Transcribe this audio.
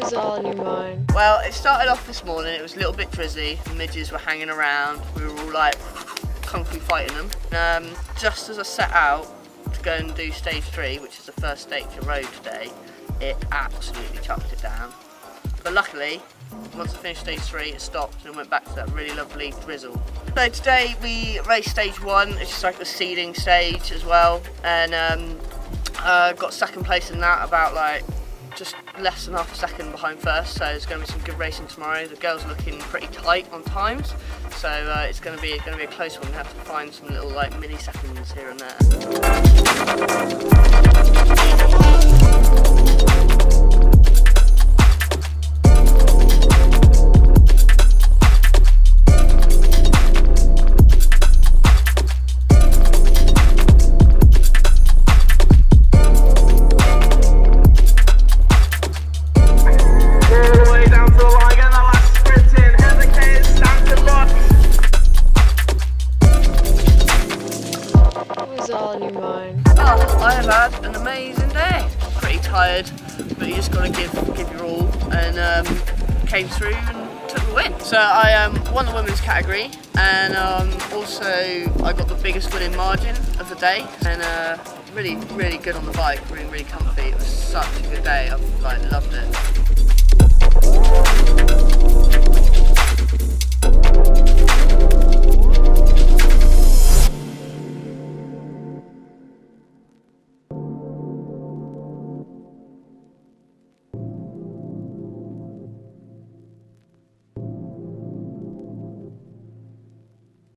was all in your mind? Well, it started off this morning, it was a little bit drizzy, the midges were hanging around, we were all like kung fu fighting them. Um, just as I set out to go and do stage three, which is the first stage of road today, it absolutely chucked it down. But luckily, once I finished stage three, it stopped and went back to that really lovely drizzle. So today we raced stage one, it's just like the seeding stage as well, and um, uh, got second place in that about like just less than half a second behind first, so it's going to be some good racing tomorrow. The girls are looking pretty tight on times, so uh, it's going to be going to be a close one. We have to find some little like mini seconds here and there. I have had an amazing day. Pretty tired, but you just got to give give your all, and um, came through and took the win. So I um, won the women's category, and um, also I got the biggest winning margin of the day, and uh, really really good on the bike, really really comfy. It was such a good day. I like loved it.